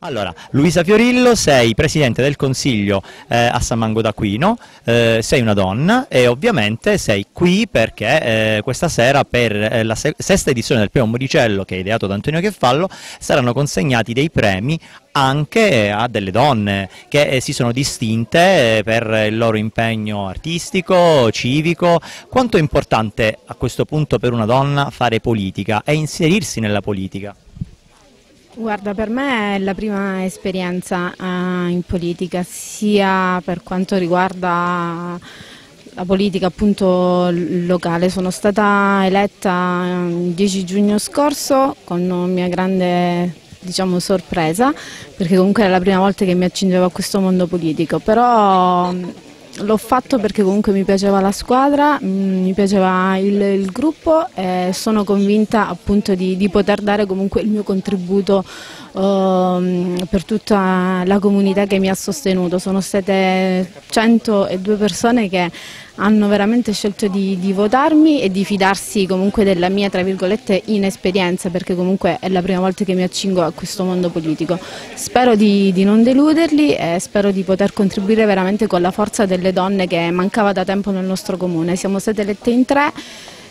Allora, Luisa Fiorillo, sei Presidente del Consiglio eh, a San Mango d'Aquino, eh, sei una donna e ovviamente sei qui perché eh, questa sera per eh, la se sesta edizione del Primo Moricello che è ideato da Antonio Cheffallo saranno consegnati dei premi anche a delle donne che eh, si sono distinte eh, per il loro impegno artistico, civico. Quanto è importante a questo punto per una donna fare politica e inserirsi nella politica? Guarda, per me è la prima esperienza uh, in politica, sia per quanto riguarda la politica appunto locale. Sono stata eletta il 10 giugno scorso con mia grande diciamo, sorpresa, perché comunque era la prima volta che mi accingevo a questo mondo politico, però L'ho fatto perché comunque mi piaceva la squadra, mm, mi piaceva il, il gruppo e sono convinta appunto di, di, poter dare comunque il mio contributo uh, per tutta la comunità che mi ha sostenuto. Sono state 102 persone che hanno veramente scelto di, di, votarmi e di fidarsi comunque della mia tra virgolette inesperienza perché comunque è la prima volta che mi accingo a questo mondo politico. Spero di, di non deluderli e spero di poter contribuire veramente con la forza delle donne che mancava da tempo nel nostro comune. Siamo state elette in tre.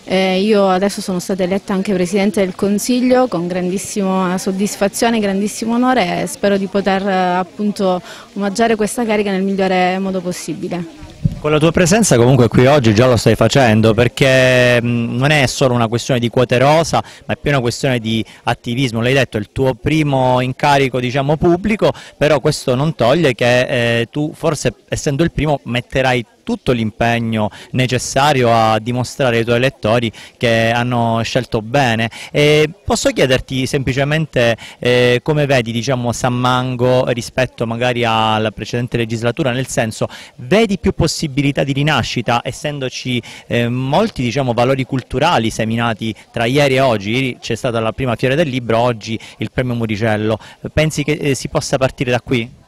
Eh, io adesso sono stata eletta anche Presidente del Consiglio con grandissima soddisfazione, grandissimo onore e spero di poter eh, appunto omaggiare questa carica nel migliore modo possibile. Con la tua presenza comunque qui oggi già lo stai facendo perché non è solo una questione di quote rosa ma è più una questione di attivismo, l'hai detto è il tuo primo incarico diciamo pubblico però questo non toglie che eh, tu forse essendo il primo metterai tutto l'impegno necessario a dimostrare ai tuoi elettori che hanno scelto bene. E posso chiederti semplicemente eh, come vedi diciamo, San Mango rispetto magari alla precedente legislatura, nel senso vedi più possibilità di rinascita essendoci eh, molti diciamo, valori culturali seminati tra ieri e oggi, ieri c'è stata la prima fiera del libro, oggi il premio Muricello, pensi che eh, si possa partire da qui?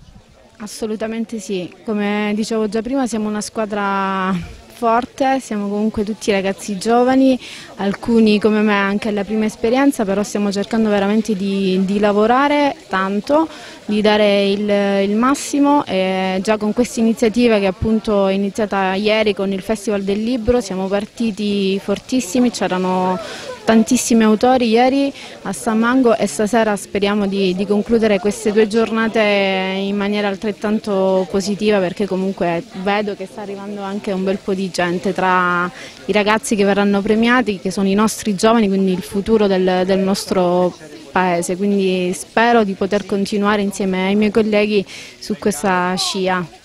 Assolutamente sì, come dicevo già prima siamo una squadra forte, siamo comunque tutti ragazzi giovani, alcuni come me anche alla prima esperienza, però stiamo cercando veramente di, di lavorare tanto, di dare il, il, massimo e già con questa iniziativa che appunto è iniziata ieri con il Festival del Libro siamo partiti fortissimi, c'erano tantissimi autori ieri a San Mango e stasera speriamo di, di, concludere queste due giornate in maniera altrettanto positiva perché comunque vedo che sta arrivando anche un bel po' di gente tra i ragazzi che verranno premiati, che sono i nostri giovani, quindi il futuro del, del nostro paese, quindi spero di poter continuare insieme ai miei colleghi su questa scia.